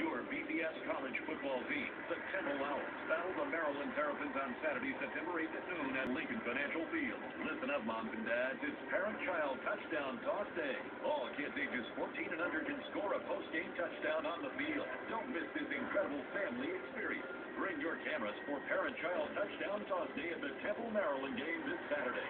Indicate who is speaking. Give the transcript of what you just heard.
Speaker 1: Your BCS college football team, the Temple Owls, battle the Maryland Terrapins on Saturday, September 8th at noon at Lincoln Financial Field. Listen up, moms and dads. It's parent-child touchdown toss day. All kids ages 14 and under can score a post-game touchdown on the field. Don't miss this incredible family experience. Bring your cameras for parent-child touchdown toss day at the Temple, Maryland game this Saturday.